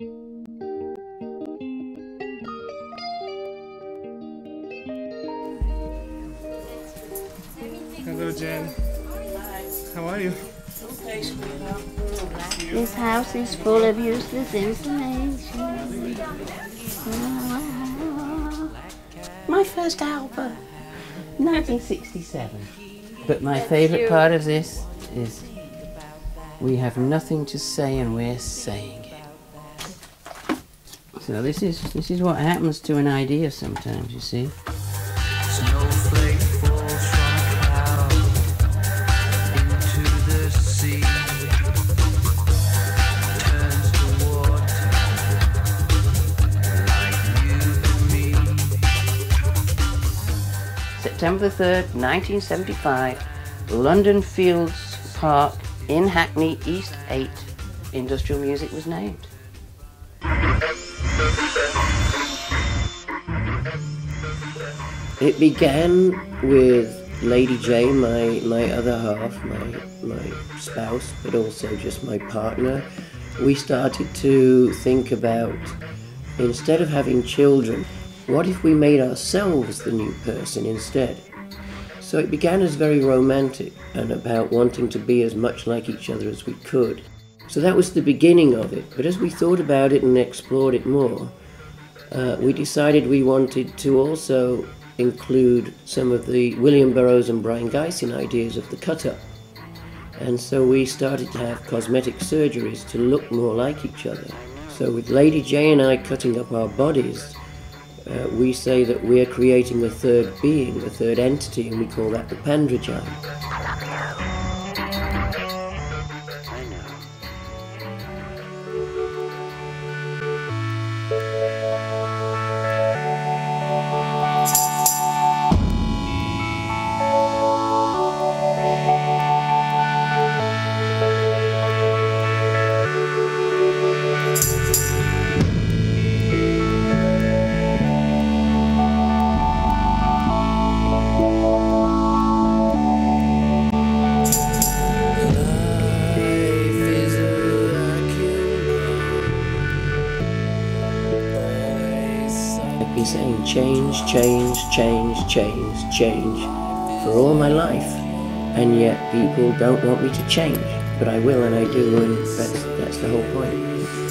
Hello, Jen. How are you? This house is full of useless information. My first album, 1967. But my favourite part of this is we have nothing to say and we're saying it. So this is this is what happens to an idea sometimes, you see. Snowflake falls from a cloud into the sea. Turns to water like you and me. September 3rd, 1975, London Fields Park in Hackney, East 8, Industrial Music was named. It began with Lady Jaye, my, my other half, my, my spouse, but also just my partner. We started to think about instead of having children, what if we made ourselves the new person instead? So it began as very romantic and about wanting to be as much like each other as we could. So that was the beginning of it. But as we thought about it and explored it more, uh, we decided we wanted to also include some of the William Burroughs and Brion Gysin ideas of the cut up. And so we started to have cosmetic surgeries to look more like each other. So with Lady Jaye and I cutting up our bodies, uh, we say that we're creating a third being, a third entity, and we call that the Pandrogyne. Saying change, change, change, change, change for all my life, and yet people don't want me to change. But I will, and I do, and that's that's the whole point.